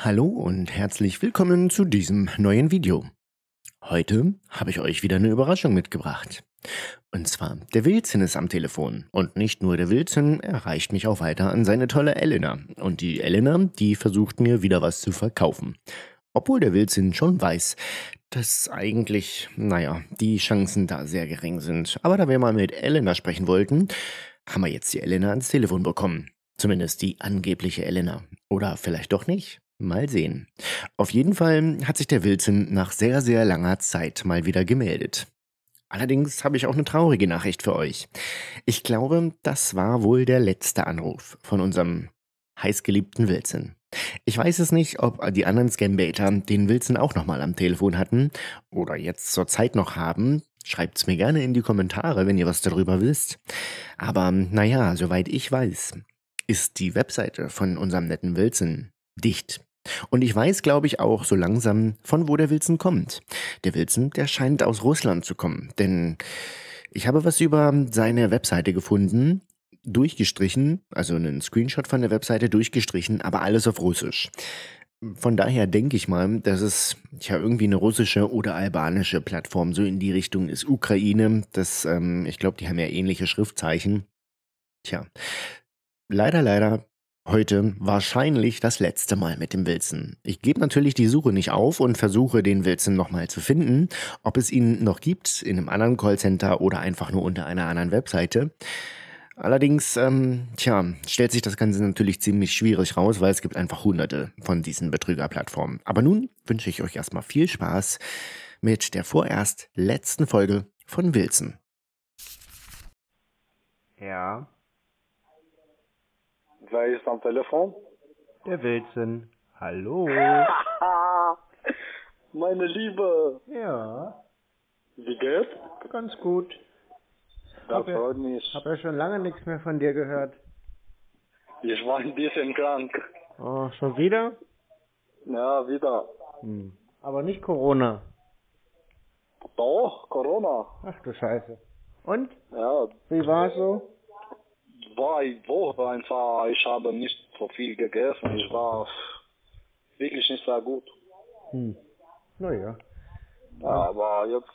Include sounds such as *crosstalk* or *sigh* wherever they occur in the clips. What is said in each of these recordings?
Hallo und herzlich willkommen zu diesem neuen Video. Heute habe ich euch wieder eine Überraschung mitgebracht. Und zwar, der Wilson ist am Telefon. Und nicht nur der Wilson erreicht mich auch weiter an seine tolle Elena. Und die Elena, die versucht mir wieder was zu verkaufen. Obwohl der Wilson schon weiß, dass eigentlich, naja, die Chancen da sehr gering sind. Aber da wir mal mit Elena sprechen wollten, haben wir jetzt die Elena ans Telefon bekommen. Zumindest die angebliche Elena. Oder vielleicht doch nicht. Mal sehen. Auf jeden Fall hat sich der Wilson nach sehr, sehr langer Zeit mal wieder gemeldet. Allerdings habe ich auch eine traurige Nachricht für euch. Ich glaube, das war wohl der letzte Anruf von unserem heißgeliebten Wilson. Ich weiß es nicht, ob die anderen Scambaiter den Wilson auch nochmal am Telefon hatten oder jetzt zur Zeit noch haben. Schreibt's mir gerne in die Kommentare, wenn ihr was darüber wisst. Aber naja, soweit ich weiß, ist die Webseite von unserem netten Wilson dicht. Und ich weiß, glaube ich, auch so langsam, von wo der Wilson kommt. Der Wilson, der scheint aus Russland zu kommen, denn ich habe was über seine Webseite gefunden, durchgestrichen, also einen Screenshot von der Webseite durchgestrichen, aber alles auf Russisch. Von daher denke ich mal, dass es ja irgendwie eine russische oder albanische Plattform so in die Richtung ist. Ukraine, das, ähm, ich glaube, die haben ja ähnliche Schriftzeichen. Tja, leider, leider Heute wahrscheinlich das letzte Mal mit dem Wilson. Ich gebe natürlich die Suche nicht auf und versuche den Wilson nochmal zu finden, ob es ihn noch gibt in einem anderen Callcenter oder einfach nur unter einer anderen Webseite. Allerdings, ähm, tja, stellt sich das Ganze natürlich ziemlich schwierig raus, weil es gibt einfach hunderte von diesen Betrügerplattformen. Aber nun wünsche ich euch erstmal viel Spaß mit der vorerst letzten Folge von Wilson. Ja, Wer ist am Telefon? der Wilson. Hallo. *laughs* Meine Liebe, Ja, wie geht's? ganz gut. Das Hab ja- freut mich. Hab ja schon lange nichts mehr von dir gehört. Ich war ein bisschen krank. Oh, schon wieder? Ja, wieder. Hm. Aber nicht Corona. Doch, Corona. Ach du Scheiße. Und? Ja, Wie war's so? War eine Woche einfach. Ich habe nicht so viel gegessen. Ich war wirklich nicht sehr gut. Hm. Naja. Aber jetzt,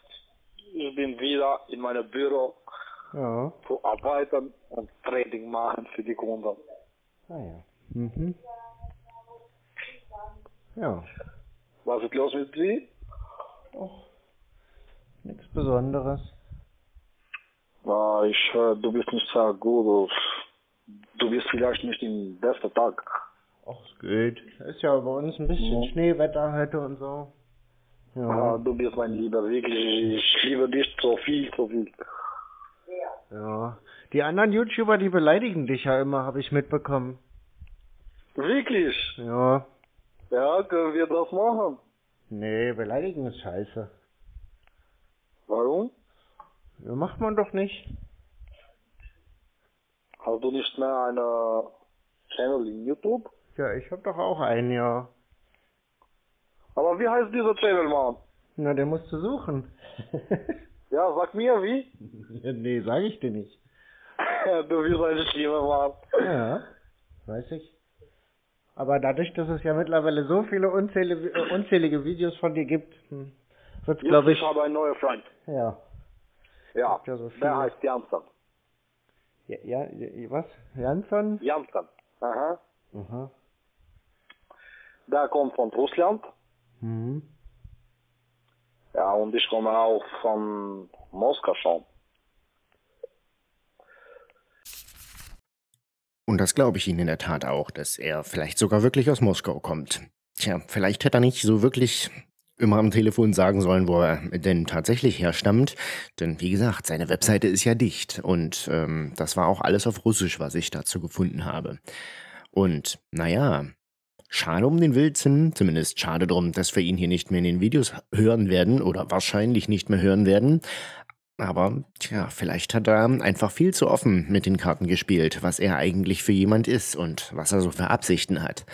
ich bin wieder in meinem Büro Ja. zu arbeiten und Trading machen für die Kunden. Naja. Mhm. Ja. Was ist los mit Sie? Och. Nichts Besonderes. Na, ich du bist nicht sehr gut. Du bist vielleicht nicht im besten Tag. Och, es geht. Ist ja bei uns ein bisschen Ja. Schneewetter heute und so. Ja. Ah, du bist mein Lieber, wirklich. Ich liebe dich so viel, so viel. Ja. Die anderen YouTuber, die beleidigen dich ja immer, habe ich mitbekommen. Wirklich? Ja. Ja, können wir das machen? Nee, beleidigen ist scheiße. Macht man doch nicht. Hast du nicht mehr eine Channel in YouTube? Ja, ich hab doch auch einen, ja. Aber wie heißt dieser Channel, Mann? Na, den musst du suchen. *laughs* Ja, sag mir wie. *laughs* nee, sag ich dir nicht. *laughs* du bist ein schlimmer Mann. Ja, weiß ich. Aber dadurch, dass es ja mittlerweile so viele unzählige, äh, unzählige Videos von dir gibt, hm, wird's, Jetzt, glaube ich ich, habe einen neuen Freund. ja. Ja, Ja, so der heißt Janssen. Ja, ja, ja, was? Jansson? Janssen. Aha. Aha. Der kommt von Russland. Mhm. Ja, und ich komme auch von Moskau schon. Und das glaube ich Ihnen in der Tat auch, dass er vielleicht sogar wirklich aus Moskau kommt. Tja, vielleicht hätte er nicht so wirklich immer am Telefon sagen sollen, wo er denn tatsächlich herstammt. Denn wie gesagt, seine Webseite ist ja dicht. Und ähm, das war auch alles auf Russisch, was ich dazu gefunden habe. Und naja, schade um den Wilson, zumindest schade drum, dass wir ihn hier nicht mehr in den Videos hören werden oder wahrscheinlich nicht mehr hören werden. Aber, tja, vielleicht hat er einfach viel zu offen mit den Karten gespielt, was er eigentlich für jemand ist und was er so für Absichten hat.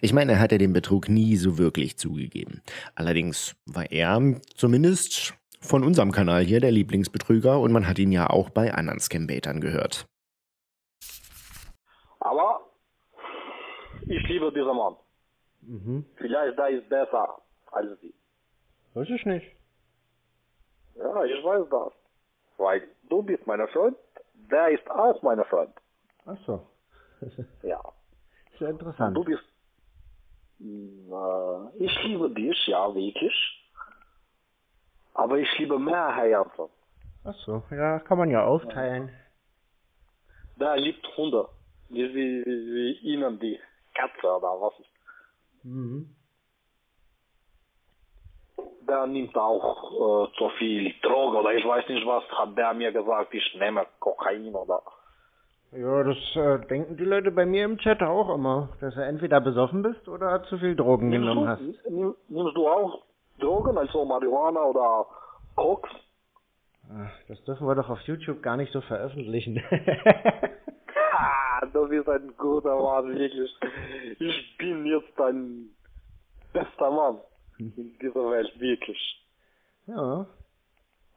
Ich meine, er hat ja den Betrug nie so wirklich zugegeben. Allerdings war er zumindest von unserem Kanal hier der Lieblingsbetrüger und man hat ihn ja auch bei anderen Scambaitern gehört. Aber ich liebe diesen Mann. Mhm. Vielleicht da ist besser als sie. Weiß ich nicht. Ja, ich weiß das. Weil du bist mein Freund, der ist auch mein Freund. Ach so. Ja. Sehr interessant. Du bist. Äh, ich liebe dich, ja, wirklich. Aber ich liebe mehr Herr Jansson. Ach so. Ja, kann man ja aufteilen. Der liebt Hunde. Wie, wie, wie ihnen die Katze oder was ist. Mhm. Der nimmt auch äh, zu viel Droge oder ich weiß nicht was, hat der mir gesagt, ich nehme Kokain oder. Ja, das äh, denken die Leute bei mir im Chat auch immer, dass du entweder besoffen bist oder zu viel Drogen Nimmst genommen du, hast. nimm, nimmst du auch Drogen, also Marihuana oder Koks? Ach, das dürfen wir doch auf YouTube gar nicht so veröffentlichen. *laughs* Ah, du bist ein guter Mann, wirklich. Ich bin jetzt ein bester Mann in dieser Welt, wirklich. ja.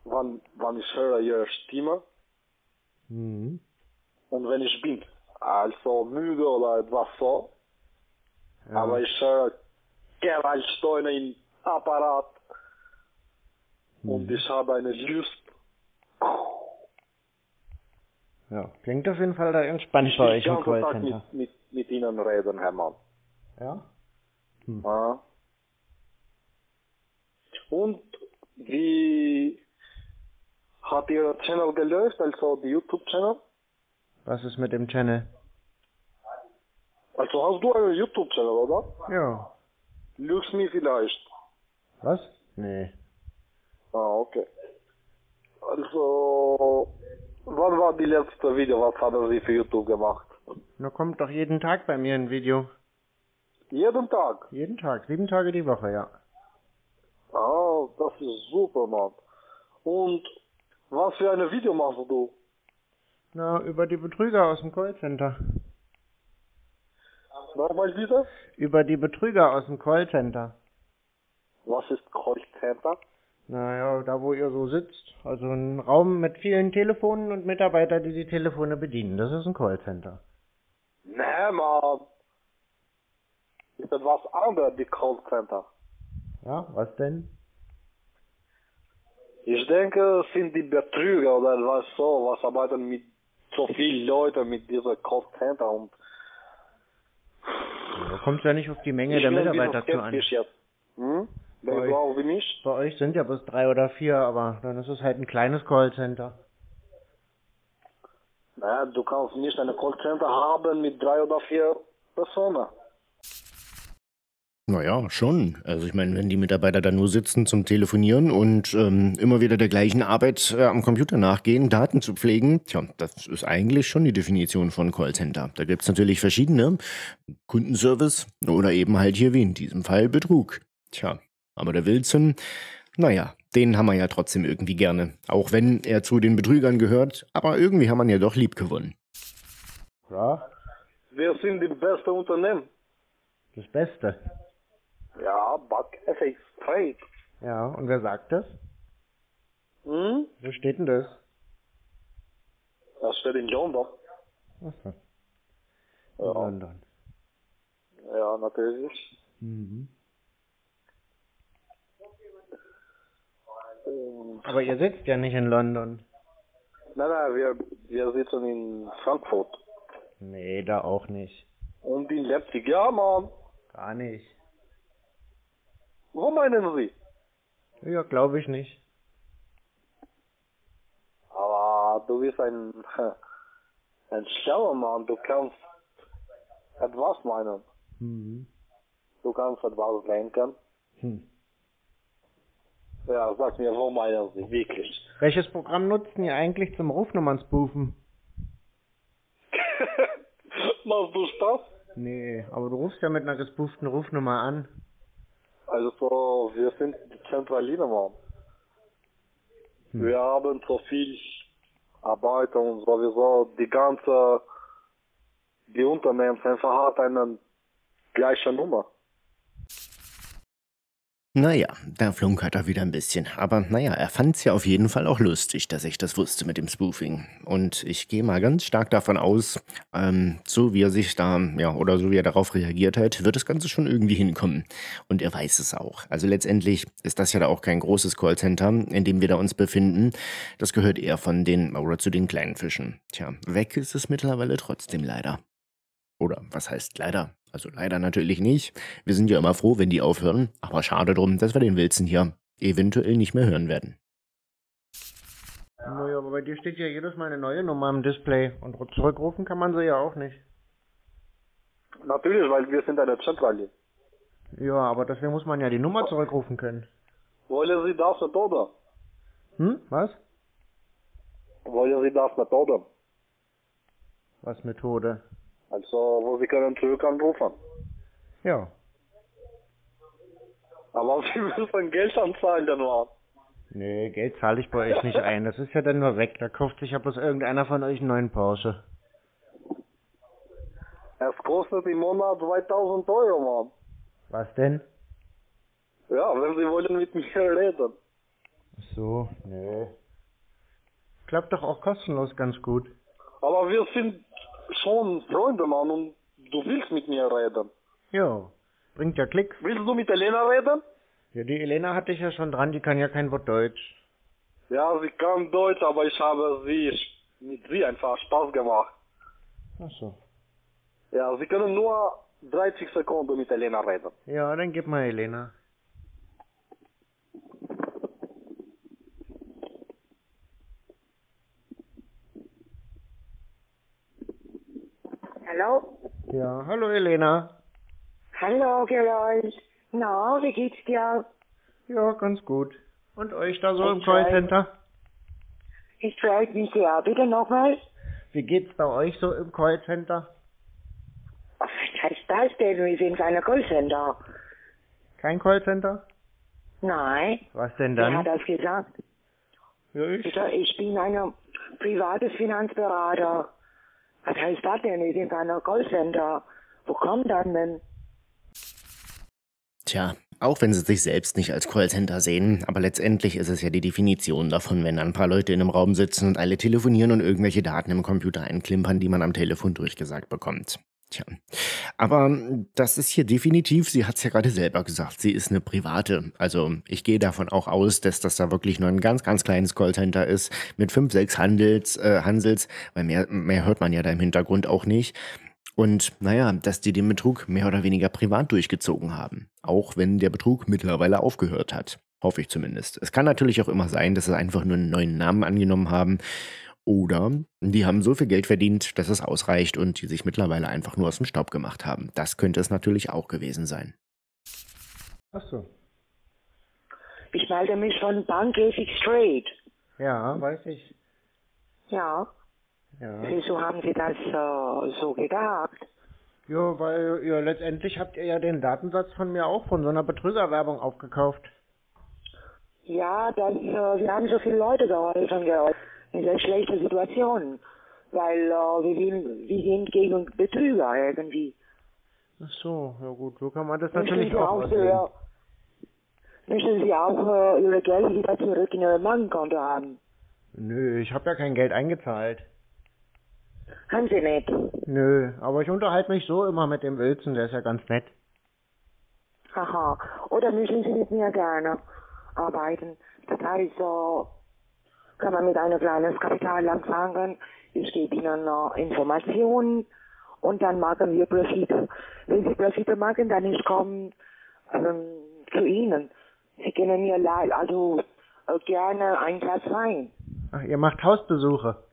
Wann, wann ich höre ihre Stimme Mhm. und wenn ich bin, also müde oder etwas so, ja. aber ich höre Gerald Steiner im Apparat und ich habe eine Lust. ja. Klingt auf jeden Fall da entspannt bei euch ich im kann Tag Callcenter. mit, mit, mit Ihnen reden, Herr Mann. Ja? Ja. Und wie hat Ihr Channel gelöst, also die YouTube-Channel? Was ist mit dem Channel? Also hast du einen YouTube-Channel, oder? Ja. Lügst mir vielleicht. Was? Nee. Ah, okay. Also, wann war die letzte Video, was haben Sie für YouTube gemacht? Da kommt doch jeden Tag bei mir ein Video. Jeden Tag? Jeden Tag, sieben Tage die Woche, ja. Ah, das ist super, Mann. Und was für ein Video machst du? Na, über die Betrüger aus dem Callcenter. Nochmal bitte? Über die Betrüger aus dem Callcenter. Was ist Call Center? Naja, da wo ihr so sitzt. Also ein Raum mit vielen Telefonen und Mitarbeiter, die die Telefone bedienen. Das ist ein Callcenter. Nee, Mann. Ist etwas anderes, die Call Center. Ja, was denn? Ich denke, es sind die Betrüger oder etwas so, was arbeiten mit so vielen *laughs* Leuten mit dieser Call Center und Da kommt ja nicht auf die Menge ich der ein Mitarbeiter zu an. jetzt. Hm? Bei- du auch wie mich? Bei euch sind ja bloß drei oder vier, aber dann ist es halt ein kleines Callcenter. Naja, du kannst nicht eine Call Center haben mit drei oder vier Personen. Naja, schon. Also ich meine, wenn die Mitarbeiter da nur sitzen zum Telefonieren und ähm, immer wieder der gleichen Arbeit äh, am Computer nachgehen, Daten zu pflegen, tja, das ist eigentlich schon die Definition von Callcenter. Da gibt's natürlich verschiedene. Kundenservice oder eben halt hier wie in diesem Fall Betrug. Tja, aber der Wilson, naja, den haben wir ja trotzdem irgendwie gerne. Auch wenn er zu den Betrügern gehört, aber irgendwie haben wir ihn ja doch lieb gewonnen. Ja, Wir sind die beste Unternehmen. das Beste. Ja, but FX Trade. Ja, und wer sagt das? Hm? Wo steht denn das? Das steht in London. Achso. In Ja. London. Ja, natürlich. Mhm. Und, Aber ihr sitzt ja nicht in London. nein, nein, wir, wir sitzen in Frankfurt. Nee, da auch nicht. Und in Leipzig. Ja, Mann. Gar nicht. Wo meinen Sie? Ja, glaube ich nicht. Aber du bist ein, *laughs* ein schlauer Mann. Du kannst etwas meinen. Mhm. Du kannst etwas denken. Hm. Ja, sag mir, wo meinen Sie? Wirklich. Welches Programm nutzen ihr eigentlich zum Rufnummern-Spoofen? *laughs* Machst du Spaß? Nee, aber du rufst ja mit einer gespooften Rufnummer an. Also, wir sind die Zentraline, Mann. Hm. Wir haben so viel Arbeit und sowieso die ganze, die Unternehmen einfach hat eine gleiche Nummer. Naja, da flunkert er wieder ein bisschen. Aber naja, er fand's ja auf jeden Fall auch lustig, dass ich das wusste mit dem Spoofing. Und ich gehe mal ganz stark davon aus, ähm, so wie er sich da, ja, oder so wie er darauf reagiert hat, wird das Ganze schon irgendwie hinkommen. Und er weiß es auch. Also letztendlich ist das ja da auch kein großes Callcenter, in dem wir da uns befinden. Das gehört eher von den, oder zu den kleinen Fischen. Tja, weg ist es mittlerweile trotzdem leider. Oder was heißt leider? Also leider natürlich nicht. Wir sind ja immer froh, wenn die aufhören. Aber schade drum, dass wir den Wilson hier eventuell nicht mehr hören werden. Naja, aber bei dir steht ja jedes Mal eine neue Nummer im Display. Und zurückrufen kann man sie ja auch nicht. Natürlich, weil wir sind eine Zentrale. Ja, aber deswegen muss man ja die Nummer zurückrufen können. Wollen Sie das nicht, oder? Hm? Was? Wollen Sie das nicht, oder? Was Methode? Also, wo Sie können zurück anrufen. Ja. Aber Sie *laughs* müssen Geld anzahlen, dann war. Nee, Geld zahle ich bei euch nicht ein. Das ist ja dann nur weg. Da kauft sich ja bloß irgendeiner von euch einen neuen Porsche. Es kostet im Monat 2000 Euro, Mann. Was denn? Ja, wenn Sie wollen mit mir reden. Ach so, nee. Klappt doch auch kostenlos ganz gut. Aber wir sind schon Freunde, Mann, und du willst mit mir reden. Ja, bringt ja Klick. Willst du mit Elena reden? Ja, die Elena hatte ich ja schon dran, die kann ja kein Wort Deutsch. Ja, sie kann Deutsch, aber ich habe sie mit sie einfach Spaß gemacht. Ach so. Ja, sie können nur 30 Sekunden mit Elena reden. Ja, dann gib mal Elena. Hallo? Ja, hallo Elena. Hallo, Geräusch. Na, wie geht's dir? Ja, ganz gut. Und euch da so im Ich weiß. Callcenter? Ich freut mich sehr. Bitte nochmal? Wie geht's bei euch so im Callcenter? Was heißt das denn? Wir sind keine Callcenter. Kein Callcenter? Nein. Was denn Wer hat dann? das gesagt? Ja, ich. Sag, ich bin ein privates Finanzberater. Was heißt das denn? Wir sind keine Callcenter. Wo kommt das denn? Tja, auch wenn sie sich selbst nicht als Callcenter sehen, aber letztendlich ist es ja die Definition davon, wenn ein paar Leute in einem Raum sitzen und alle telefonieren und irgendwelche Daten im Computer einklimpern, die man am Telefon durchgesagt bekommt. Tja, aber das ist hier definitiv, sie hat es ja gerade selber gesagt, sie ist eine private. Also ich gehe davon auch aus, dass das da wirklich nur ein ganz, ganz kleines Callcenter ist mit fünf, sechs Handels, äh, Hansels, weil mehr, mehr hört man ja da im Hintergrund auch nicht. Und naja, dass die den Betrug mehr oder weniger privat durchgezogen haben. Auch wenn der Betrug mittlerweile aufgehört hat. Hoffe ich zumindest. Es kann natürlich auch immer sein, dass sie einfach nur einen neuen Namen angenommen haben. Oder die haben so viel Geld verdient, dass es ausreicht und die sich mittlerweile einfach nur aus dem Staub gemacht haben. Das könnte es natürlich auch gewesen sein. Ach so. Ich melde mich von Bankläfig Street. Ja, weiß ich. Ja. Ja. Wieso haben Sie das äh, so gedacht? Ja, weil ihr letztendlich habt ihr ja den Datensatz von mir auch von so einer Betrügerwerbung aufgekauft. Ja, das, äh, wir haben so viele Leute geholfen, geholfen sehr schlechter Situation. Weil äh, wir, sind, wir sind gegen Betrüger irgendwie. Ach so, ja gut, so kann man das Möchten natürlich auch auch, aussehen. äh, möchten Sie auch äh, Ihre Geld wieder zurück in Ihr Bankkonto haben? Nö, ich habe ja kein Geld eingezahlt. Haben Sie nicht? Nö, aber ich unterhalte mich so immer mit dem Wilson, der ist ja ganz nett. Aha. Oder möchten Sie mit mir gerne arbeiten? Das heißt, äh, kann man mit einem kleines Kapital anfangen. Ich gebe Ihnen äh, Informationen und dann machen wir Profite. Wenn Sie Profite machen, dann ich komme ähm, zu Ihnen. Sie können mir leid, also äh, gerne ein Glas Wein. Ach, ihr macht Hausbesuche.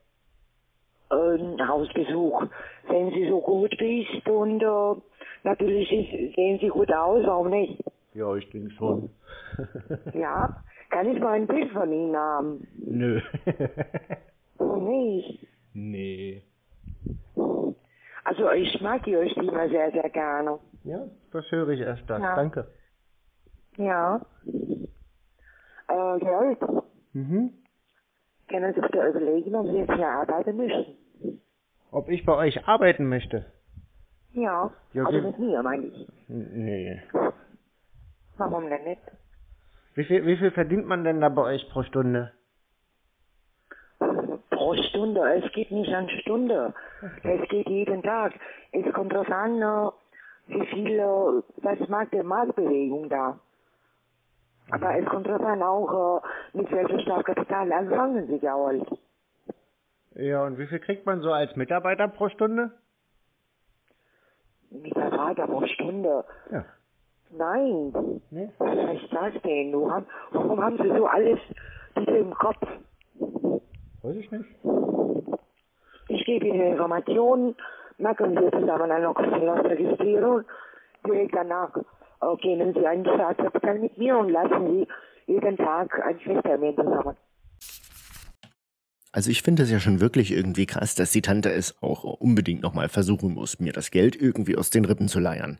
Ein Hausbesuch. Wenn Sie so gut bist und äh, natürlich ist, sehen Sie gut aus, warum nicht? Ja, ich denke schon. Ja, *laughs* kann ich mal ein Bild von Ihnen haben? Nö. Nicht? nee. Also ich mag Ihre Stimme sehr, sehr gerne. Ja, das höre ich erst das. Ja. Danke. Ja. Äh, Geld. Mhm. Können Sie bitte überlegen, ob Sie jetzt hier arbeiten möchten? Ob ich bei euch arbeiten möchte? Ja. Ja, also mit mir, meine ich. Nee. Warum denn nicht? Wie viel, wie viel verdient man denn da bei euch pro Stunde? Pro Stunde, es geht nicht an Stunde. Es geht jeden Tag. Es kommt drauf an, äh, wie viel, äh, was macht der Marktbewegung da. Aber es kommt drauf an auch, äh, mit welchem Startkapital anfangen Sie ja halt. Ja, und wie viel kriegt man so als Mitarbeiter pro Stunde? Mitarbeiter pro Stunde. Ja. Nein. Heißt das denn? Du haben, warum haben Sie so alles im Kopf? Weiß ich nicht. Ich gebe Ihnen Informationen, machen wir zusammen eine kostenlose Registrierung. Direkt danach äh, gehen Sie ein Startkapital mit mir und lassen Sie jeden Tag ein Festtermin zusammen. Also ich finde es ja schon wirklich irgendwie krass, dass die Tante es auch unbedingt nochmal versuchen muss, mir das Geld irgendwie aus den Rippen zu leiern.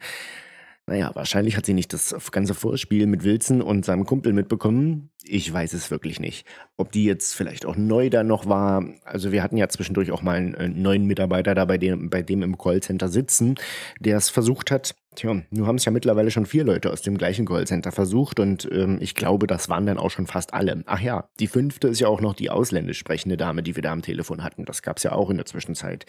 Naja, wahrscheinlich hat sie nicht das ganze Vorspiel mit Wilson und seinem Kumpel mitbekommen. Ich weiß es wirklich nicht. Ob die jetzt vielleicht auch neu da noch war. Also wir hatten ja zwischendurch auch mal einen äh, neuen Mitarbeiter da bei dem, bei dem im Callcenter sitzen, der es versucht hat. Tja, nun haben es ja mittlerweile schon vier Leute aus dem gleichen Callcenter versucht und ähm, ich glaube, das waren dann auch schon fast alle. Ach ja, die fünfte ist ja auch noch die ausländisch sprechende Dame, die wir da am Telefon hatten. Das gab es ja auch in der Zwischenzeit.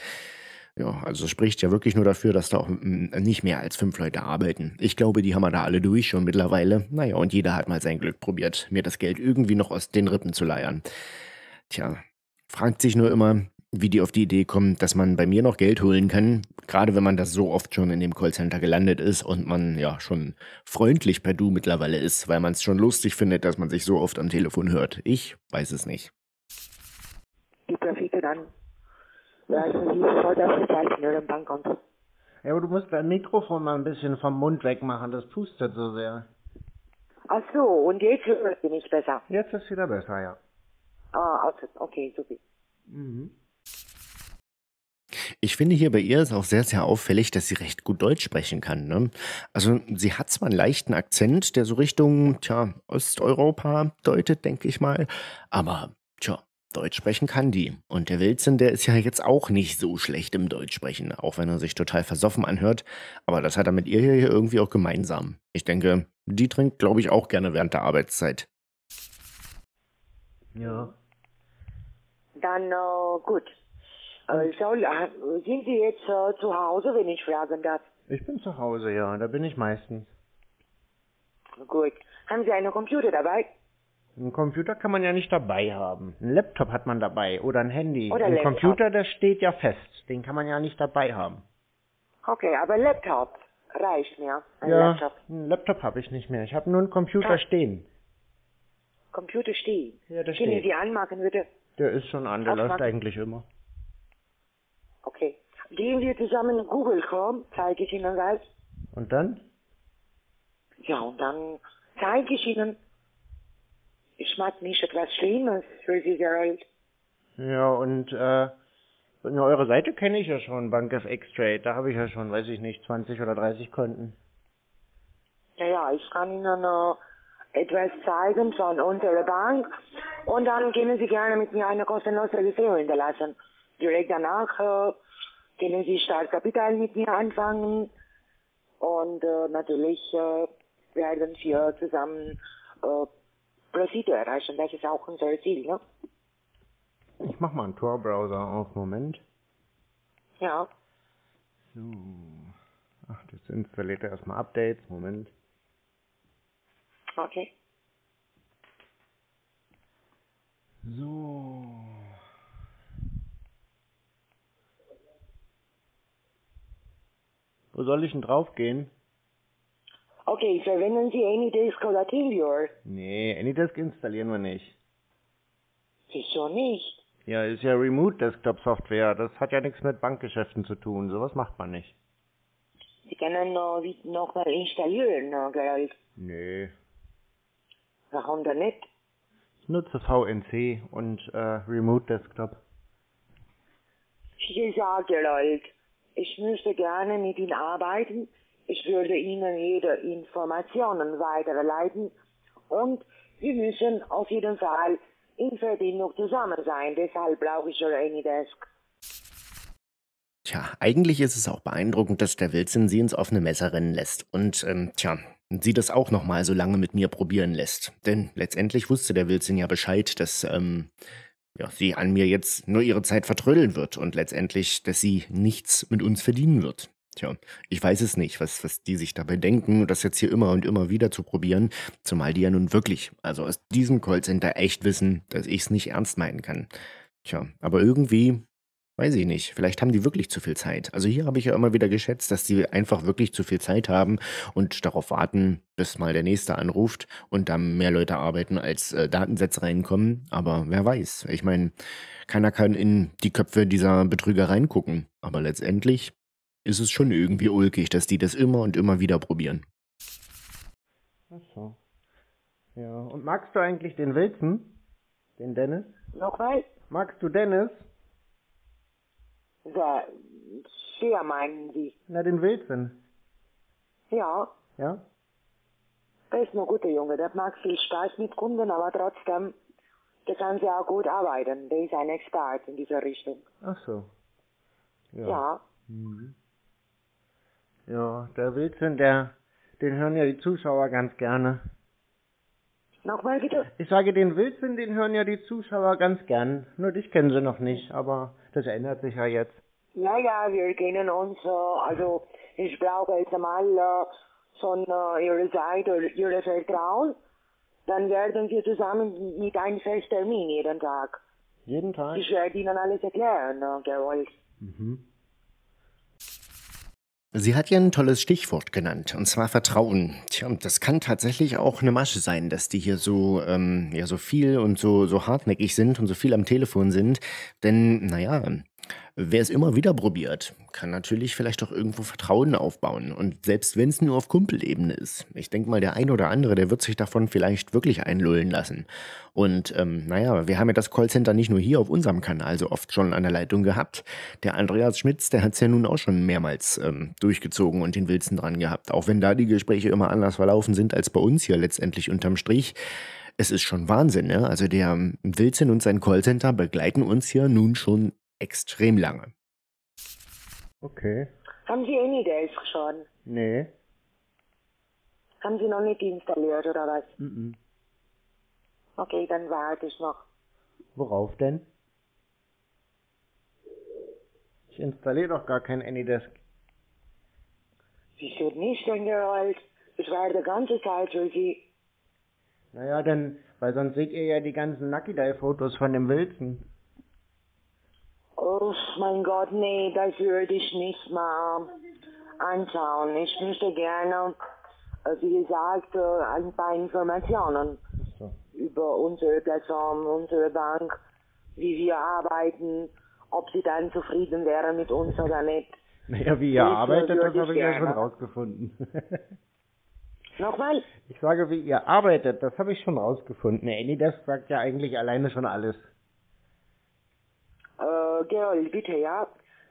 Ja, also es spricht ja wirklich nur dafür, dass da auch mm, nicht mehr als fünf Leute arbeiten. Ich glaube, die haben wir da alle durch schon mittlerweile. Naja, und jeder hat mal sein Glück probiert, mir das Geld irgendwie noch aus den Rippen zu leiern. Tja, fragt sich nur immer, wie die auf die Idee kommen, dass man bei mir noch Geld holen kann, gerade wenn man das so oft schon in dem Callcenter gelandet ist und man ja schon freundlich per Du mittlerweile ist, weil man es schon lustig findet, dass man sich so oft am Telefon hört. Ich weiß es nicht. Die Profite leisten Sie sofort ausgezahlt in Ihrem Bankkonto. Ja, aber du musst dein Mikrofon mal ein bisschen vom Mund wegmachen, das pustet so sehr. Ach so, und jetzt hört Sie mich besser. Jetzt ist wieder besser, ja. Ah, also, okay, super. Mhm. Ich finde hier bei ihr ist auch sehr, sehr auffällig, dass sie recht gut Deutsch sprechen kann. Ne? Also sie hat zwar einen leichten Akzent, der so Richtung tja, Osteuropa deutet, denke ich mal, aber tja, Deutsch sprechen kann die. Und der Wilson, der ist ja jetzt auch nicht so schlecht im Deutsch sprechen, auch wenn er sich total versoffen anhört. Aber das hat er mit ihr hier irgendwie auch gemeinsam. Ich denke, die trinkt, glaube ich, auch gerne während der Arbeitszeit. Ja. Dann, äh, gut. Äh, äh, sind Sie jetzt äh, zu Hause, wenn ich fragen darf? Ich bin zu Hause, ja, da bin ich meistens. Gut. Haben Sie einen Computer dabei? Einen Computer kann man ja nicht dabei haben. Ein Laptop hat man dabei oder ein Handy. Oder ein Laptop. Computer, der steht ja fest. Den kann man ja nicht dabei haben. Okay, aber Laptop reicht mir. Ein ja, Laptop. einen Laptop habe ich nicht mehr. Ich habe nur einen Computer Ah. stehen. Computer steht. Ja, der Können steht. Sie anmachen, bitte? Der ist schon an, der Aufmachen. läuft eigentlich immer. Okay. Gehen wir zusammen in Google Chrome, zeige ich Ihnen gleich. Und dann? Ja, und dann zeige ich Ihnen, ich mag nicht etwas Schlimmes für Sie, Gerald. Ja, und äh, eure Seite kenne ich ja schon, Bank FX Trade. Da habe ich ja schon, weiß ich nicht, 20 oder 30 Konten. Ja, ja, ich kann Ihnen äh, etwas zeigen von unserer Bank und dann können Sie gerne mit mir eine kostenlose Registrierung hinterlassen. Direkt danach äh, können Sie Startkapital mit mir anfangen und äh, natürlich äh, werden wir zusammen äh, Profite erreichen. Das ist auch unser Ziel, ne? Ich mach mal einen Tor-Browser auf, Moment. Ja. So. Ach, das installiert er erstmal Updates, Moment. Okay. So. Wo soll ich denn draufgehen? Okay, verwenden Sie AnyDesk oder TeamViewer? Nee, Anydesk installieren wir nicht. Wieso nicht? Ja, ist ja Remote Desktop Software. Das hat ja nichts mit Bankgeschäften zu tun. Sowas macht man nicht. Sie können wie- noch mal installieren, äh, Gerald. Nee. Warum denn nicht? Ich nutze VNC und äh, Remote Desktop. Wie gesagt, Gerald, ich möchte gerne mit Ihnen arbeiten. Ich würde Ihnen jede Informationen weiterleiten und wir müssen auf jeden Fall in Verbindung zusammen sein. Deshalb brauche ich AnyDesk. Tja, eigentlich ist es auch beeindruckend, dass der Wilson sie ins offene Messer rennen lässt. Und, ähm, tja, sie das auch nochmal so lange mit mir probieren lässt. Denn letztendlich wusste der Wilson ja Bescheid, dass ähm, ja, sie an mir jetzt nur ihre Zeit vertrödeln wird und letztendlich, dass sie nichts mit uns verdienen wird. Tja, ich weiß es nicht, was, was die sich dabei denken, das jetzt hier immer und immer wieder zu probieren, zumal die ja nun wirklich, also aus diesem Callcenter echt wissen, dass ich es nicht ernst meinen kann. Tja, aber irgendwie Weiß ich nicht. Vielleicht haben die wirklich zu viel Zeit. Also hier habe ich ja immer wieder geschätzt, dass die einfach wirklich zu viel Zeit haben und darauf warten, bis mal der nächste anruft und dann mehr Leute arbeiten, als äh, Datensätze reinkommen. Aber wer weiß. Ich meine, keiner kann in die Köpfe dieser Betrüger reingucken. Aber letztendlich ist es schon irgendwie ulkig, dass die das immer und immer wieder probieren. Ach so. Ja. Und magst du eigentlich den Wilson? Den Dennis? Nochmal? Magst du Dennis? Wer, wer meinen Sie? Na, den Wilson. Ja, Ja? der ist ein guter Junge. Der mag viel Spaß mit Kunden, aber trotzdem, der kann sehr auch gut arbeiten. Der ist ein Experte in dieser Richtung. Ach so. Ja. Mhm. Ja, der Wilson, der, den hören ja die Zuschauer ganz gerne. Nochmal bitte? Ich sage, den Wilson, den hören ja die Zuschauer ganz gern. Nur dich kennen sie noch nicht, aber das ändert sich ja jetzt. Ja, ja, wir kennen uns. Äh, also, ich brauche jetzt einmal äh, von äh, Ihrer Seite Ihre Vertrauen. Dann werden wir zusammen mit einem Festtermin jeden Tag. Jeden Tag? Ich werde Ihnen alles erklären, äh, Gerold. Mhm. Sie hat ja ein tolles Stichwort genannt, und zwar Vertrauen. Tja, und das kann tatsächlich auch eine Masche sein, dass die hier so, ähm, ja, so viel und so, so hartnäckig sind und so viel am Telefon sind. Denn, naja, wer es immer wieder probiert, kann natürlich vielleicht auch irgendwo Vertrauen aufbauen. Und selbst wenn es nur auf Kumpelebene ist. Ich denke mal, der ein oder andere, der wird sich davon vielleicht wirklich einlullen lassen. Und ähm, naja, wir haben ja das Callcenter nicht nur hier auf unserem Kanal so oft schon an der Leitung gehabt. Der Andreas Schmitz, der hat es ja nun auch schon mehrmals ähm, durchgezogen und den Wilson dran gehabt. Auch wenn da die Gespräche immer anders verlaufen sind als bei uns hier letztendlich unterm Strich. Es ist schon Wahnsinn, ne? Also der Wilson und sein Callcenter begleiten uns hier nun schon extrem lange. Okay. Haben Sie Anydesk schon? Nee. Haben Sie noch nicht installiert oder was? Mhm. Okay, dann warte ich noch. Worauf denn? Ich installiere doch gar kein Anydesk. Wieso nicht, denn Gerold? Ich war die ganze Zeit für Sie. Naja, denn, weil sonst seht ihr ja die ganzen Nucky fotos von dem Wilson. Oh, mein Gott, nee, das würde ich nicht mal anschauen. Ich möchte gerne, äh, wie gesagt, äh, ein paar Informationen So. über unsere Plattform, unsere Bank, wie wir arbeiten, ob Sie dann zufrieden wären mit uns oder nicht. Naja, wie ihr Ich arbeitet, würde das habe ich ja schon rausgefunden. *laughs* Nochmal? ich sage, wie ihr arbeitet, das habe ich schon rausgefunden. Anydesk sagt ja eigentlich alleine schon alles. Äh, Gerold, bitte, ja.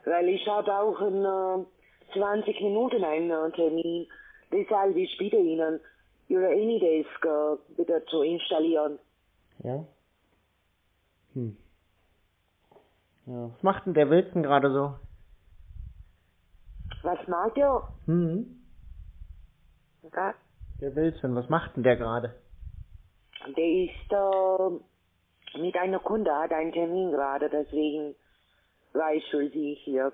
Weil ich habe auch in äh, 20 Minuten einen äh, Termin. Deshalb ich bitte Ihnen, Ihre Anydesk äh, bitte zu installieren. Ja? Hm. Ja. Was macht denn der Wilson gerade so? Was mag ihr? Hm? Ja, Der Wilson, was macht denn der gerade? der ist äh, mit einer Kunde, hat einen Termin gerade, deswegen für Sie hier.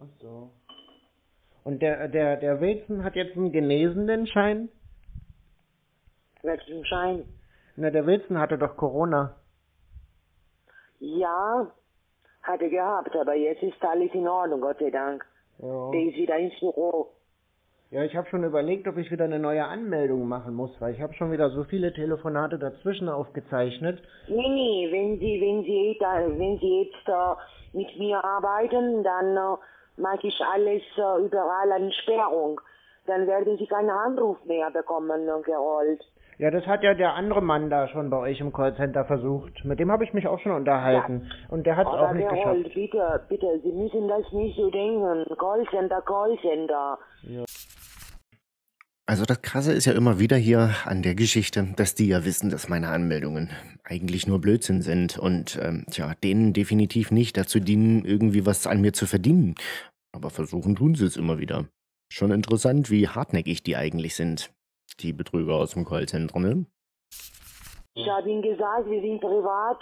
Ach so. Und der, der, der Wilson hat jetzt einen genesenen Schein? Welchen Schein? Na, der Wilson hatte doch Corona. Ja, hatte gehabt, aber jetzt ist alles in Ordnung, Gott sei Dank. Ja. Der ist wieder ins Büro. Ja, ich habe schon überlegt, ob ich wieder eine neue Anmeldung machen muss, weil ich habe schon wieder so viele Telefonate dazwischen aufgezeichnet. Nee, nee, wenn Sie, wenn Sie, da, wenn Sie jetzt äh, mit mir arbeiten, dann äh, mache ich alles äh, überall an Sperrung. Dann werden Sie keinen Anruf mehr bekommen, äh, Gerold. Ja, das hat ja der andere Mann da schon bei euch im Callcenter versucht. Mit dem habe ich mich auch schon unterhalten. Und der hat es auch nicht geschafft. bitte, bitte, Sie müssen das nicht so denken. Callcenter, Callcenter. Also das Krasse ist ja immer wieder hier an der Geschichte, dass die ja wissen, dass meine Anmeldungen eigentlich nur Blödsinn sind und ähm, tja, denen definitiv nicht dazu dienen, irgendwie was an mir zu verdienen. Aber versuchen tun sie es immer wieder. Schon interessant, wie hartnäckig die eigentlich sind. die Betrüger aus dem Callcenter, ne? Ich habe Ihnen gesagt, wir sind privat.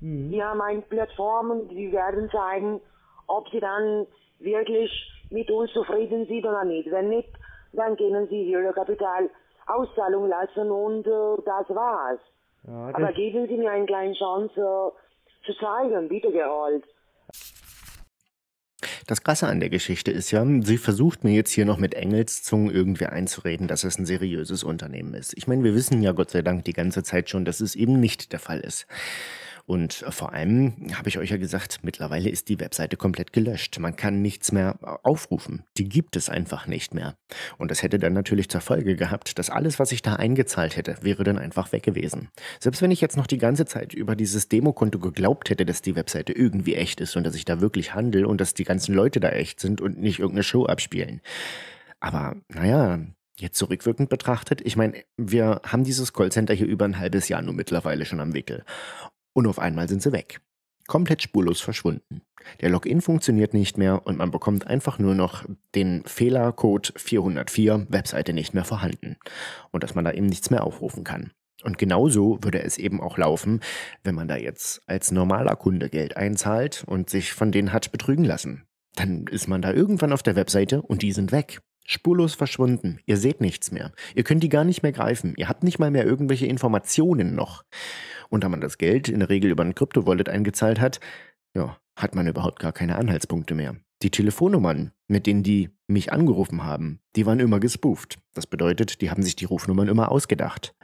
Wir haben eine Plattform, die werden zeigen, ob Sie dann wirklich mit uns zufrieden sind oder nicht. Wenn nicht, dann können Sie Ihre Kapitalauszahlung lassen und äh, das war's. Ja, Aber das, geben Sie mir eine kleine Chance äh, zu zeigen, bitte Gerold. Das Krasse an der Geschichte ist ja, sie versucht mir jetzt hier noch mit Engelszungen irgendwie einzureden, dass es ein seriöses Unternehmen ist. Ich meine, wir wissen ja Gott sei Dank die ganze Zeit schon, dass es eben nicht der Fall ist. Und vor allem habe ich euch ja gesagt, mittlerweile ist die Webseite komplett gelöscht. Man kann nichts mehr aufrufen. Die gibt es einfach nicht mehr. Und das hätte dann natürlich zur Folge gehabt, dass alles, was ich da eingezahlt hätte, wäre dann einfach weg gewesen. Selbst wenn ich jetzt noch die ganze Zeit über dieses Demokonto geglaubt hätte, dass die Webseite irgendwie echt ist und dass ich da wirklich handle und dass die ganzen Leute da echt sind und nicht irgendeine Show abspielen. Aber naja, Jetzt zurückwirkend betrachtet, ich meine, wir haben dieses Callcenter hier über ein halbes Jahr nur mittlerweile schon am Wickel. Und auf einmal sind sie weg. Komplett spurlos verschwunden. Der Login funktioniert nicht mehr und man bekommt einfach nur noch den Fehlercode 404, Webseite nicht mehr vorhanden. Und dass man da eben nichts mehr aufrufen kann. Und genauso würde es eben auch laufen, wenn man da jetzt als normaler Kunde Geld einzahlt und sich von denen hat betrügen lassen. Dann ist man da irgendwann auf der Webseite und die sind weg. Spurlos verschwunden. Ihr seht nichts mehr. Ihr könnt die gar nicht mehr greifen. Ihr habt nicht mal mehr irgendwelche Informationen noch. Und da man das Geld in der Regel über ein Kryptowallet eingezahlt hat, ja, hat man überhaupt gar keine Anhaltspunkte mehr. Die Telefonnummern, mit denen die mich angerufen haben, die waren immer gespooft. Das bedeutet, die haben sich die Rufnummern immer ausgedacht.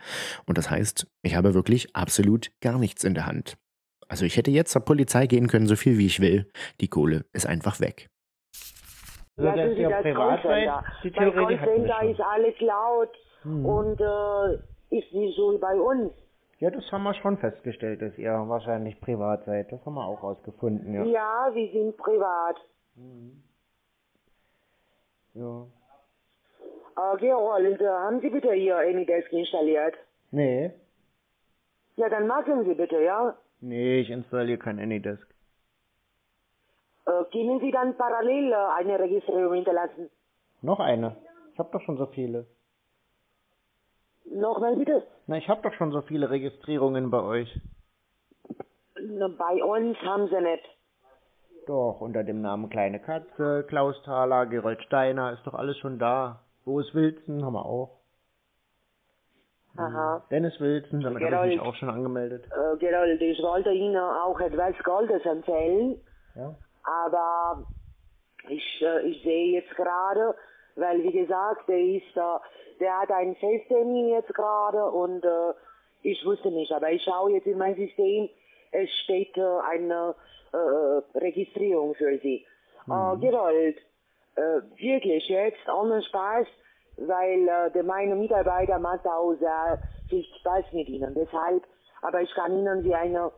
Und das heißt, ich habe wirklich absolut gar nichts in der Hand. Also ich hätte jetzt zur Polizei gehen können, so viel wie ich will. Die Kohle ist einfach weg. so dass Lassen Sie ihr privat seid, Callcenter. die Bei Theorie hatten wir schon. ist alles laut Hm. und äh, ist nicht so wie bei uns. Ja, das haben wir schon festgestellt, dass ihr wahrscheinlich privat seid. Das haben wir auch rausgefunden, ja. Ja, wir sind privat. ja. Äh, Gerold, äh, haben Sie bitte hier Anydesk installiert? Nee, Ja, dann machen Sie bitte, ja. nee, ich installiere kein Anydesk. Äh, können Sie dann parallel äh, eine Registrierung hinterlassen? Noch eine. Ich habe doch schon so viele. Nochmal bitte. Na, ich habe doch schon so viele Registrierungen bei euch. Na, Bei uns haben Sie nicht. Doch, unter dem Namen Kleine Katze, Klaus Thaler, Gerold Steiner, ist doch alles schon da. Boris Wilson haben wir auch. Aha. Dennis Wilson, damit habe ich mich auch schon angemeldet. Äh, Gerold, ich wollte Ihnen auch etwas Goldes empfehlen, Ja? aber ich, äh, ich sehe jetzt gerade, weil wie gesagt, der ist, äh, der hat einen Festtermin jetzt gerade und äh, ich wusste nicht, aber ich schaue jetzt in mein System, es steht äh, eine äh, Registrierung für Sie. Äh, Gerold, äh, wirklich jetzt ohne Spaß, weil äh, der, meine Mitarbeiter macht auch sehr viel Spaß mit Ihnen. Deshalb, aber ich kann Ihnen wie eine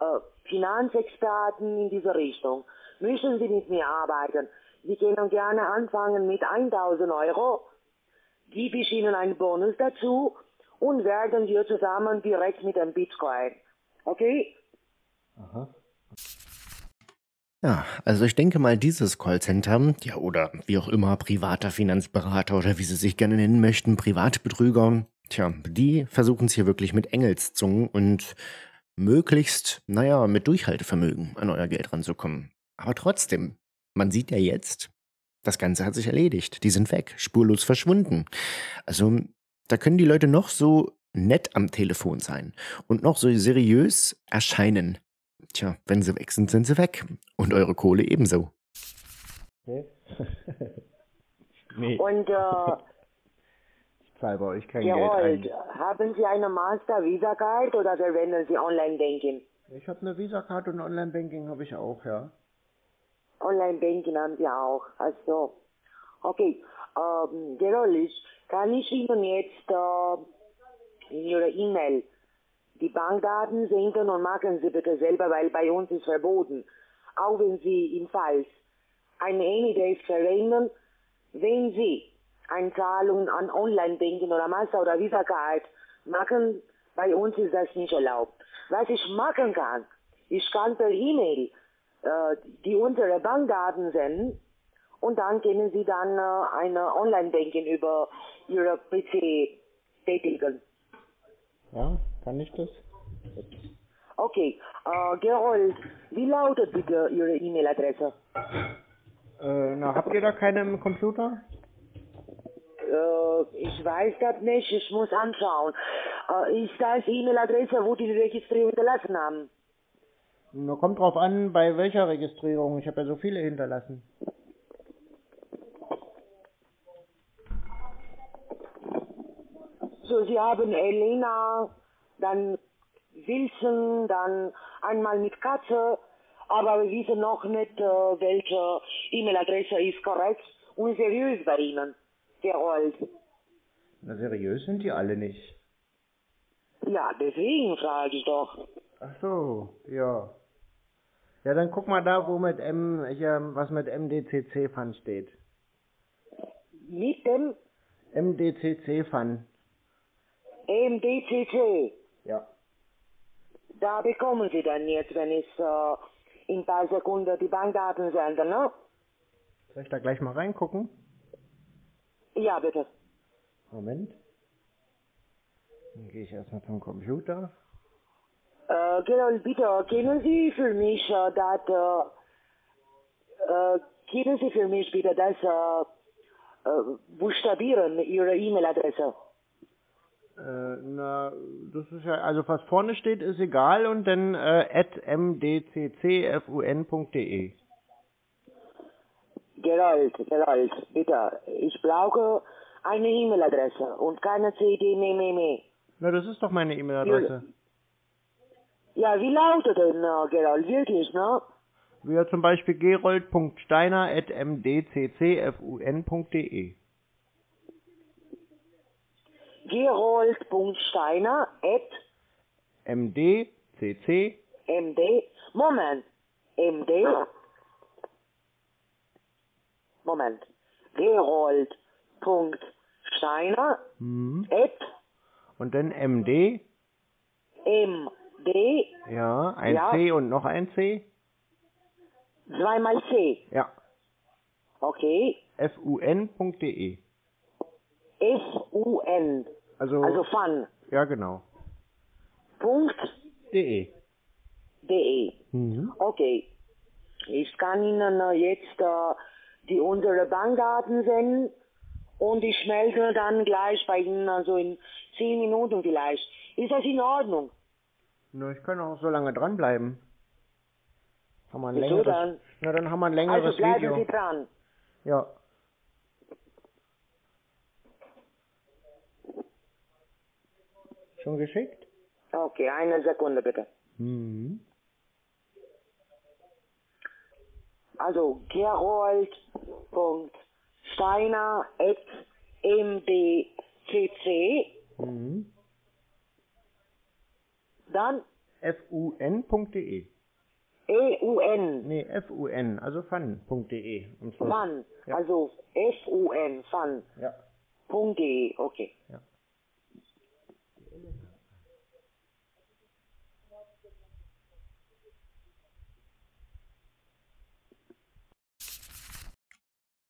äh, Finanzexperten in diese Richtung. Möchten Sie mit mir arbeiten? Sie können gerne anfangen mit 1000 Euro. Gebe ich Ihnen einen Bonus dazu und werden wir zusammen direkt mit dem Bitcoin. Okay? Aha. Ja, also ich denke mal, dieses Callcenter, ja, oder wie auch immer, privater Finanzberater oder wie sie sich gerne nennen möchten, Privatbetrüger, tja, die versuchen es hier wirklich mit Engelszungen und möglichst, naja, mit Durchhaltevermögen an euer Geld ranzukommen. Aber trotzdem, man sieht ja jetzt, das Ganze hat sich erledigt. Die sind weg, spurlos verschwunden. Also, da können die Leute noch so nett am Telefon sein und noch so seriös erscheinen. Tja, wenn sie weg sind, sind sie weg. Und eure Kohle ebenso. Okay. *laughs* nee, Und äh, *laughs* ich zahle bei euch kein Geld Gerold, ein. haben Sie eine Master Visa Card oder verwenden Sie Online-Banking? Ich habe eine Visa-Karte und Online-Banking habe ich auch, ja. Online-Banking haben Sie auch. Also, okay. Ähm, Gerold, ich- kann ich Ihnen jetzt äh, in Ihre E-Mail die Bankdaten senden und machen Sie bitte selber, weil bei uns ist verboten. Auch wenn Sie im Fall eine Anydesk verwenden, wenn Sie eine Zahlung an Online-Banking oder Master oder Visa Card machen, bei uns ist das nicht erlaubt. Was ich machen kann, ich kann per E-Mail äh, die unsere Bankdaten senden und dann können Sie dann äh, eine Online-Banking über Ihre PC tätigen. Ja, kann ich das? Okay, äh, Gerold, wie lautet bitte Ihre E-Mail-Adresse? Äh, na, habt ihr da keine im Computer? Äh, ich weiß das nicht, ich muss anschauen. Äh, ist das E-Mail-Adresse, wo die die Registrierung hinterlassen haben? Na, kommt drauf an, bei welcher Registrierung. Ich habe ja so viele hinterlassen. So, Sie haben Elena, dann Wilson, dann einmal mit Katze, aber wir wissen noch nicht, äh, welche E-Mail-Adresse ist korrekt und seriös bei Ihnen, Gerold. Na, seriös sind die alle nicht. Ja, deswegen frage ich doch. Ach so, ja. Ja, dann guck mal da, wo mit M, hier, was mit MDCC Fun steht. Mit dem MDCC Fun. MDCC, Ja. da bekommen Sie dann jetzt, wenn ich äh, in ein paar Sekunden die Bankdaten sende, ne? Soll ich da gleich mal reingucken? Ja, bitte. Moment. Dann gehe ich erstmal zum Computer. Äh, Gerold, bitte, können Sie für mich äh, das, äh, äh, können Sie für mich bitte das, äh, äh, buchstabieren, Ihre E-Mail-Adresse? Äh, na, das ist ja, also was vorne steht, ist egal und dann äh, at mdccfun.de. Gerold, Gerold, bitte, ich brauche eine E-Mail-Adresse und keine CD, me, me, me. Na, das ist doch meine E-Mail-Adresse. Ja, wie lautet denn, äh, Gerold, wirklich, ne? Wie ja zum Beispiel gerold.steiner at mdccfun.de. Gerold.steiner at mdcc, md, Moment, md, Moment, Gerold.steiner hm, at und dann md, md, ja, ein Ja. C und noch ein C, zweimal c, ja, okay, fun.de. F-U-N, Also, also fun, ja genau, Punkt, de. de. Mhm. Okay. Ich kann Ihnen äh, jetzt äh, die unsere Bankdaten senden und ich melde dann gleich bei Ihnen, also in zehn Minuten vielleicht. Ist das in Ordnung? Na, ich kann auch so lange dranbleiben. Haben wir ein Wieso längeres, dann? na, dann haben wir ein Also längeres bleiben Video. Sie dran. Ja. Schon geschickt? Okay, eine Sekunde bitte. Mhm. Also Gerold.steiner at mdcc, Mhm. Dann fun.de. eun, Nee, fun, also fun.de. fun, Ja. also fun, fun, Ja. De, okay. Ja.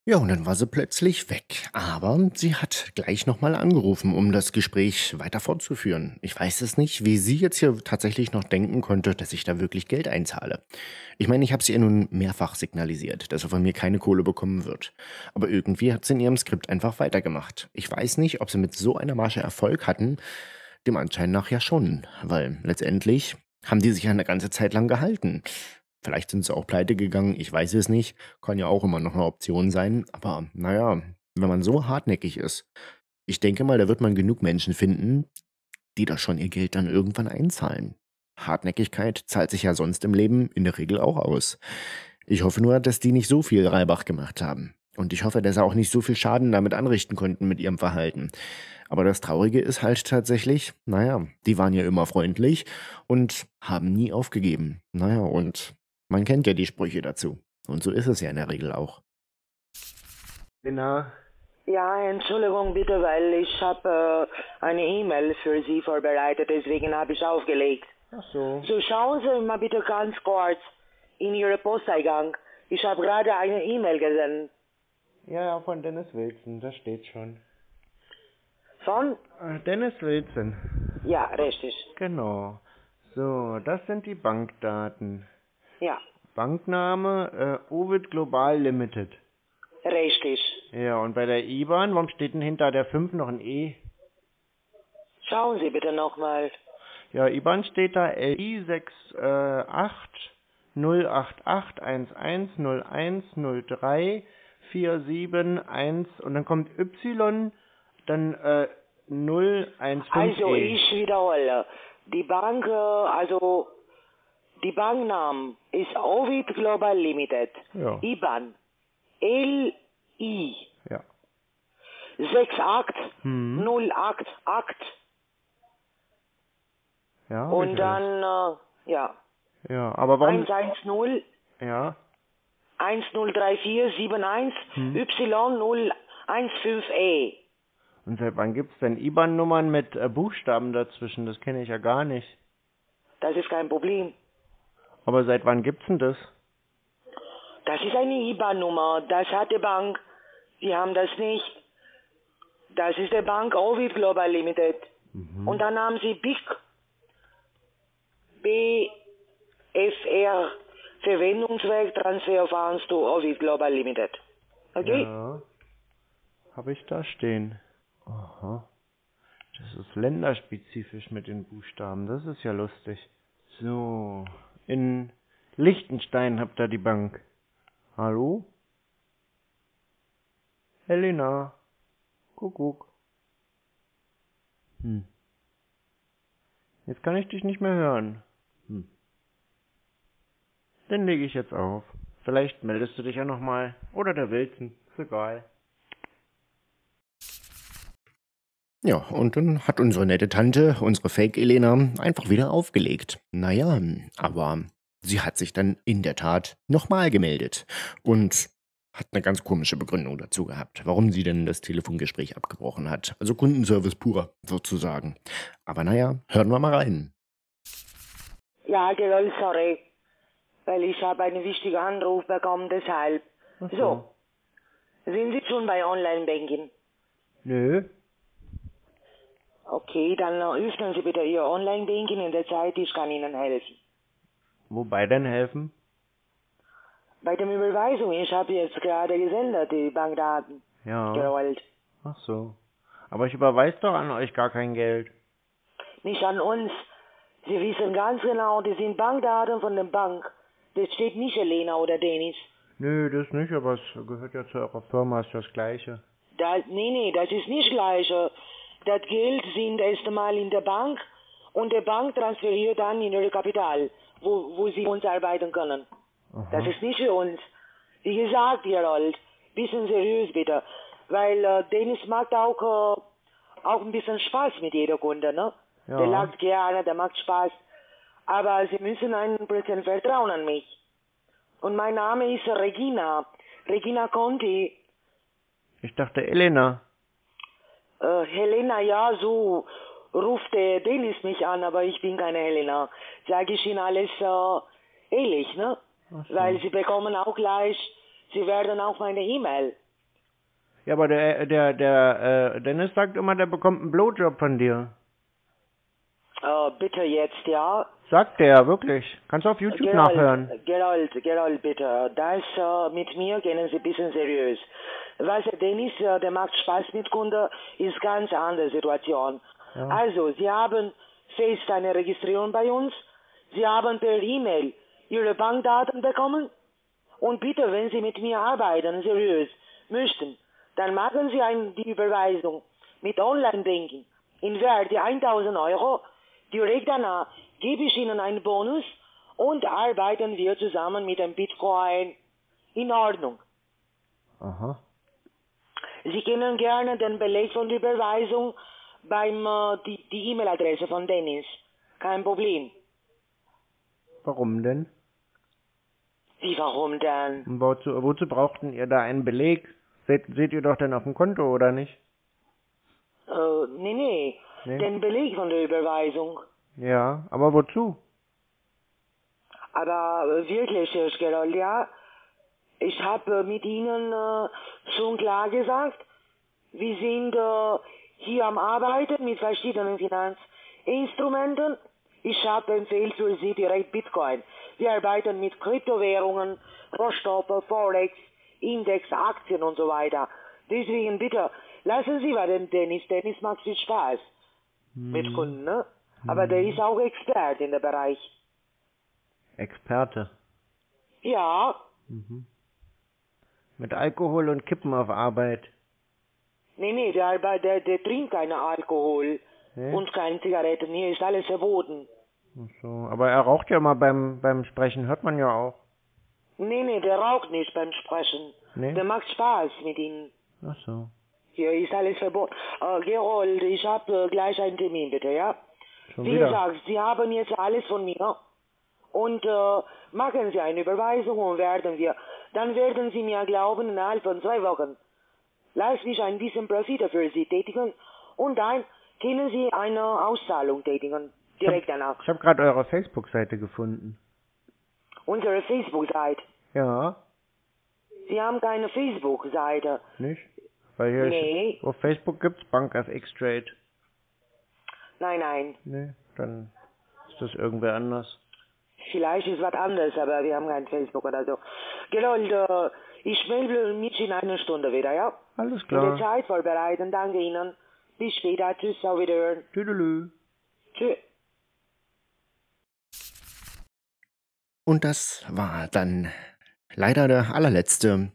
Ja, und dann war sie plötzlich weg. Aber sie hat gleich nochmal angerufen, um das Gespräch weiter fortzuführen. Ich weiß es nicht, wie sie jetzt hier tatsächlich noch denken konnte, dass ich da wirklich Geld einzahle. Ich meine, ich habe sie ihr nun mehrfach signalisiert, dass er von mir keine Kohle bekommen wird. Aber irgendwie hat sie in ihrem Skript einfach weitergemacht. Ich weiß nicht, ob sie mit so einer Masche Erfolg hatten. Dem Anschein nach ja schon, weil letztendlich haben die sich ja eine ganze Zeit lang gehalten. Vielleicht sind sie auch pleite gegangen, ich weiß es nicht. Kann ja auch immer noch eine Option sein. Aber naja, wenn man so hartnäckig ist, ich denke mal, da wird man genug Menschen finden, die das schon ihr Geld dann irgendwann einzahlen. Hartnäckigkeit zahlt sich ja sonst im Leben in der Regel auch aus. Ich hoffe nur, dass die nicht so viel Reibach gemacht haben. Und ich hoffe, dass sie auch nicht so viel Schaden damit anrichten konnten mit ihrem Verhalten. Aber das Traurige ist halt tatsächlich, naja, die waren ja immer freundlich und haben nie aufgegeben. Naja, und man kennt ja die Sprüche dazu. Und so ist es ja in der Regel auch. Lena, Ja, Entschuldigung bitte, weil ich habe äh, eine E-Mail für Sie vorbereitet, deswegen habe ich aufgelegt. ach so. So schauen Sie mal bitte ganz kurz in Ihre Posteingang. Ich habe gerade eine E-Mail gesendet. Ja, ja, von Dennis Wilson, das steht schon. Von? Äh, Dennis Wilson. Ja, richtig. Genau. So, das sind die Bankdaten. Ja, Bankname äh, Ovid Global Limited. richtig. Ja, und bei der IBAN, warum steht denn hinter der 5 noch ein E? Schauen Sie bitte nochmal. Ja, IBAN steht da LI 68 088 11 01 03 471 und dann kommt Y, dann äh, 015 Also E. ich wiederhole. Die Bank, äh, also die Bankname ist Ovid Global Limited. Ja. IBAN LI Ja. 68 Hm. 088 Ja, hab und dann äh, ja Ja, aber warum? 110 Ja. 103471 Hm. Y015E. Und seit wann gibt's denn IBAN-Nummern mit äh, Buchstaben dazwischen? Das kenne ich ja gar nicht. Das ist kein Problem. Aber seit wann gibt's denn das? Das ist eine IBAN-Nummer. Das hat die Bank. Die haben das nicht. Das ist der Bank Ovid Global Limited. Und dann haben sie BIC. BFR. Verwendungszweck Transfer Funds to Ovid Global Limited. Okay? Ja. Habe ich da stehen. Aha. Das ist länderspezifisch mit den Buchstaben. Das ist ja lustig. So. In Liechtenstein habt ihr die Bank. Hallo? Helena. Kuckuck. Hm. Jetzt kann ich dich nicht mehr hören. Hm. Dann lege ich jetzt auf. Vielleicht meldest du dich ja nochmal. Oder der Wilson. Ist egal. Ja, und dann hat unsere nette Tante, unsere Fake-Elena, einfach wieder aufgelegt. Naja, aber sie hat sich dann in der Tat nochmal gemeldet und hat eine ganz komische Begründung dazu gehabt, warum sie denn das Telefongespräch abgebrochen hat. Also Kundenservice purer, sozusagen. Aber naja, hören wir mal rein. Ja, Gerol, sorry. Weil ich habe einen wichtigen Anruf bekommen, deshalb. Ach So. Sind Sie schon bei Online-Banking? Nö. Okay, dann öffnen Sie bitte Ihr Online-Banking in der Zeit, ich kann Ihnen helfen. Wobei denn helfen? Bei der Überweisung, ich habe jetzt gerade gesendet, die Bankdaten. Ja. Gerollt. Ach so. Aber ich überweise doch an euch gar kein Geld. Nicht an uns. Sie wissen ganz genau, die sind Bankdaten von der Bank. Das steht nicht Elena oder Dennis. Nö, das nicht, aber es gehört ja zu eurer Firma, ist das gleiche. Das, nee, nee, das ist nicht gleich. Das Geld sind erst einmal in der Bank und die Bank transferiert dann in ihre Kapital, wo, wo sie uns arbeiten können. Das ist nicht für uns. Wie gesagt, Gerold, bisschen seriös bitte. Weil äh, Dennis macht auch, äh, auch ein bisschen Spaß mit jeder Kunde, ne? Ja. Der lacht gerne, der macht Spaß. Aber Sie müssen ein bisschen vertrauen an mich. Und mein Name ist Regina. Regina Conti. Ich dachte Elena. Äh, Helena, ja, so ruft der Dennis mich an, aber ich bin keine Helena. Sag ich Ihnen alles äh, ehrlich, ne? So. Weil Sie bekommen auch gleich, Sie werden auch meine E-Mail. Ja, aber der, der, der, äh, Dennis sagt immer, der bekommt einen Blowjob von dir. Äh, bitte jetzt, ja? Sagt der, wirklich. Kannst du auf YouTube nachhören. Gerold, Gerold, bitte. Das äh, mit mir gehen Sie ein bisschen seriös. Weißt du, Dennis, äh, der macht Spaß mit Kunden, ist ganz andere Situation. Ja. Also, Sie haben fest eine Registrierung bei uns. Sie haben per E-Mail Ihre Bankdaten bekommen. Und bitte, wenn Sie mit mir arbeiten, seriös, möchten, dann machen Sie ein, die Überweisung mit Online-Banking in Wert 1000 Euro. Direkt danach gebe ich Ihnen einen Bonus und arbeiten wir zusammen mit dem Bitcoin in Ordnung. Aha. Sie können gerne den Beleg von der Überweisung beim äh, die die E-Mail-Adresse von Dennis. Kein Problem. Warum denn? Wie warum denn? Und wozu, wozu brauchten ihr da einen Beleg? Seht, seht ihr doch denn auf dem Konto, oder nicht? Äh, nee, nee, Nee? Den Beleg von der Überweisung. Ja, aber wozu? Aber äh, wirklich, Herr Gerold, ja, ich habe äh, mit Ihnen äh, schon klar gesagt, wir sind äh, hier am Arbeiten mit verschiedenen Finanzinstrumenten. Ich habe empfehle für Sie direkt Bitcoin. Wir arbeiten mit Kryptowährungen, Rohstoffe, Forex, Index, Aktien und so weiter. Deswegen bitte, lassen Sie mal den Dennis. Dennis macht viel Spaß mit Kunden, ne? Aber der ist auch Experte in dem Bereich. Experte. Ja, Mit Alkohol und Kippen auf Arbeit. nee, nee, der, der, der trinkt keinen Alkohol Nee? und keine Zigaretten. Hier ist alles verboten. Ach so. Aber er raucht ja mal beim, beim Sprechen, hört man ja auch. Nee, nee, der raucht nicht beim Sprechen. Nee? Der macht Spaß mit ihm. Ach so. Hier ist alles verboten. Äh, Gerold, ich habe äh, gleich einen Termin, bitte, ja? Schon Wie wieder. gesagt, Sie haben jetzt alles von mir. Und äh, machen Sie eine Überweisung und werden wir, dann werden Sie mir glauben, innerhalb von zwei Wochen lasse ich ein bisschen Profit für Sie tätigen und dann können Sie eine Auszahlung tätigen, direkt danach. Ich habe gerade eure Facebook-Seite gefunden. Unsere Facebook-Seite. Ja, Sie haben keine Facebook-Seite. nicht? Weil hier Nee. ist, auf Facebook gibt's Bank FX Trade. Nein, nein. Nee, dann ist das irgendwer anders. Vielleicht ist was anderes, aber wir haben kein Facebook oder so. Gerold, äh, ich melde mich in einer Stunde wieder, ja? Alles In der klar. Zeit vorbereiten. Danke Ihnen. Bis später. Tschüss, auf Wiederhören. Tüdelü. Tschüss. Und das war dann leider der allerletzte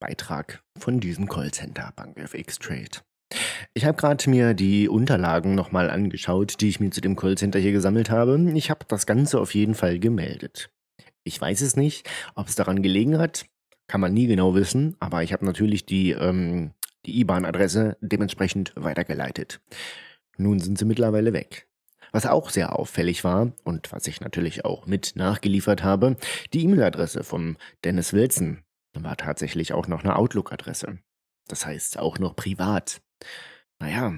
Beitrag von diesem Callcenter Bank FX Trade. Ich habe gerade mir die Unterlagen nochmal angeschaut, die ich mir zu dem Callcenter hier gesammelt habe. Ich habe das Ganze auf jeden Fall gemeldet. Ich weiß es nicht, ob es daran gelegen hat, kann man nie genau wissen, aber ich habe natürlich die, ähm, die IBAN-Adresse dementsprechend weitergeleitet. Nun sind sie mittlerweile weg. Was auch sehr auffällig war und was ich natürlich auch mit nachgeliefert habe, die E-Mail-Adresse vom Dennis Wilson war tatsächlich auch noch eine Outlook-Adresse. Das heißt auch noch privat. Naja,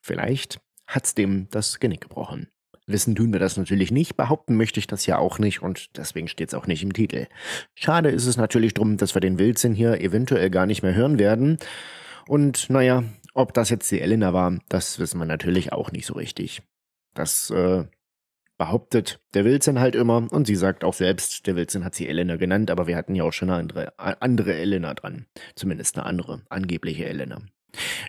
vielleicht hat's dem das Genick gebrochen. Wissen tun wir das natürlich nicht, behaupten möchte ich das ja auch nicht und deswegen steht's auch nicht im Titel. Schade ist es natürlich drum, dass wir den Wilson hier eventuell gar nicht mehr hören werden. Und naja, ob das jetzt die Elena war, das wissen wir natürlich auch nicht so richtig. Das äh, behauptet der Wilson halt immer und sie sagt auch selbst, der Wilson hat sie Elena genannt, aber wir hatten ja auch schon eine andere, andere Elena dran. Zumindest eine andere, angebliche Elena.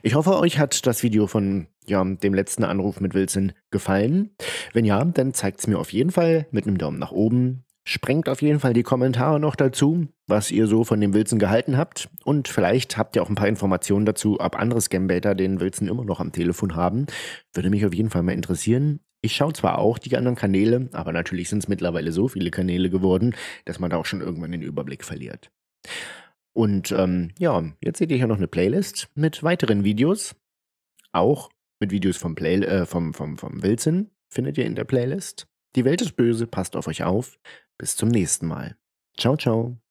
Ich hoffe, euch hat das Video von ja, dem letzten Anruf mit Wilson gefallen. Wenn ja, dann zeigt es mir auf jeden Fall mit einem Daumen nach oben. Sprengt auf jeden Fall die Kommentare noch dazu, was ihr so von dem Wilson gehalten habt. Und vielleicht habt ihr auch ein paar Informationen dazu, ob andere Scambaiter den Wilson immer noch am Telefon haben. Würde mich auf jeden Fall mal interessieren. Ich schaue zwar auch die anderen Kanäle, aber natürlich sind es mittlerweile so viele Kanäle geworden, dass man da auch schon irgendwann den Überblick verliert. Und ähm, ja, jetzt seht ihr hier noch eine Playlist mit weiteren Videos. Auch mit Videos vom, Play äh, vom, vom, vom Wilson findet ihr in der Playlist. Die Welt ist böse, passt auf euch auf. Bis zum nächsten Mal. Ciao, ciao.